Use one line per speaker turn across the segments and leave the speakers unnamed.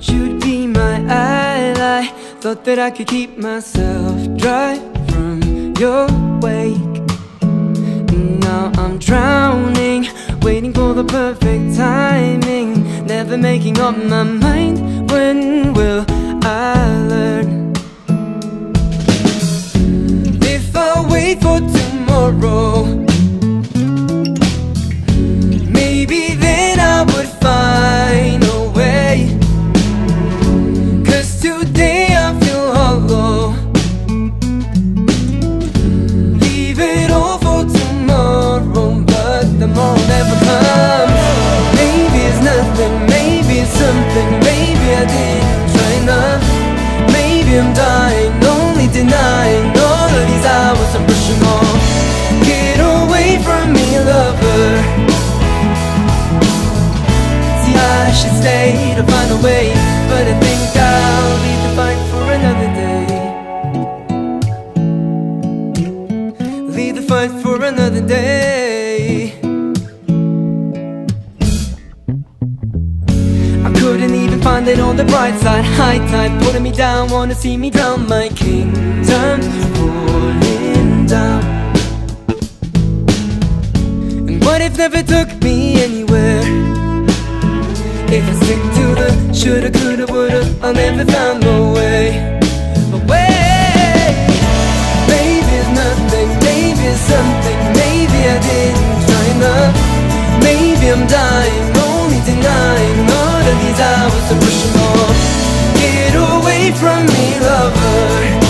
Thought you'd be my ally. Thought that I could keep myself dry from your wake. Now I'm drowning, waiting for the perfect timing. Never making up my mind, when will I learn? Should stay to find a way. But I think I'll leave the fight for another day. Leave the fight for another day. I couldn't even find it on the bright side. High tide pulling me down Wanna see me drown. My kingdom's falling down. And what if never took me if I stick to the shoulda, coulda, woulda, I'll never find my way. My way. Maybe it's nothing, maybe it's something, maybe I didn't try enough. Maybe I'm dying, only denying all of these hours I'm pushing off. Get away from me, lover.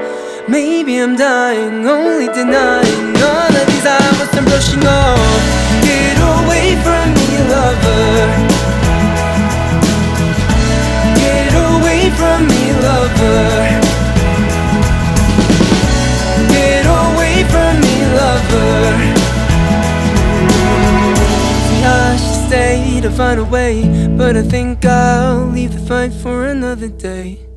Maybe I'm dying, only denying all of these hours I'm brushing off. Get away from me, lover. Get away from me, lover. Get away from me, lover. See, I should stay to find a way, but I think I'll leave the fight for another day.